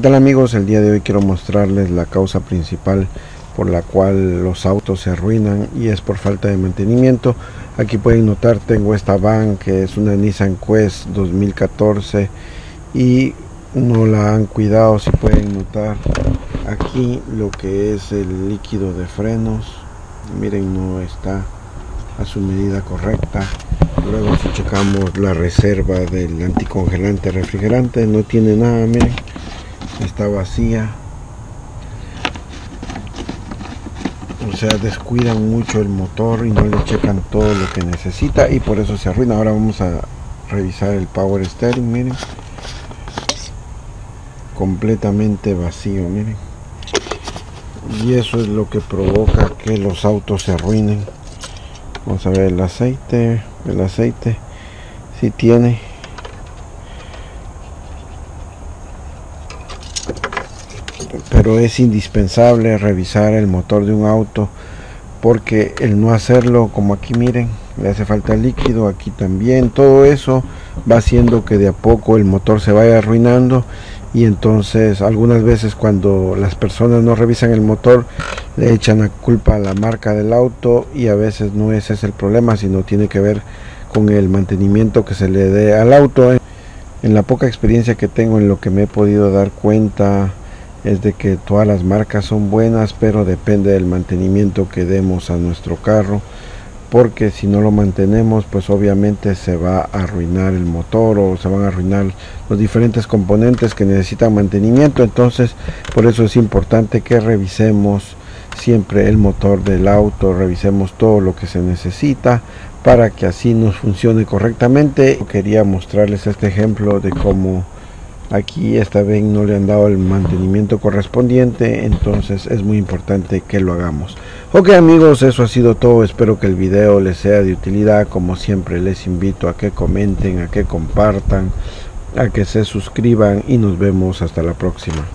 ¿Qué tal amigos? El día de hoy quiero mostrarles la causa principal por la cual los autos se arruinan y es por falta de mantenimiento. Aquí pueden notar tengo esta van que es una Nissan Quest 2014 y no la han cuidado si pueden notar aquí lo que es el líquido de frenos miren no está a su medida correcta luego si checamos la reserva del anticongelante refrigerante no tiene nada miren está vacía. O sea descuidan mucho el motor y no le checan todo lo que necesita y por eso se arruina. Ahora vamos a revisar el power steering miren. Completamente vacío miren. Y eso es lo que provoca que los autos se arruinen. Vamos a ver el aceite el aceite. Si tiene pero es indispensable revisar el motor de un auto porque el no hacerlo como aquí miren le hace falta líquido aquí también todo eso va haciendo que de a poco el motor se vaya arruinando y entonces algunas veces cuando las personas no revisan el motor le echan la culpa a la marca del auto y a veces no ese es el problema sino tiene que ver con el mantenimiento que se le dé al auto. En la poca experiencia que tengo en lo que me he podido dar cuenta es de que todas las marcas son buenas, pero depende del mantenimiento que demos a nuestro carro, porque si no lo mantenemos, pues obviamente se va a arruinar el motor o se van a arruinar los diferentes componentes que necesitan mantenimiento. Entonces, por eso es importante que revisemos siempre el motor del auto, revisemos todo lo que se necesita para que así nos funcione correctamente. Quería mostrarles este ejemplo de cómo aquí esta vez no le han dado el mantenimiento correspondiente entonces es muy importante que lo hagamos. Ok amigos eso ha sido todo. Espero que el video les sea de utilidad. Como siempre les invito a que comenten a que compartan a que se suscriban y nos vemos hasta la próxima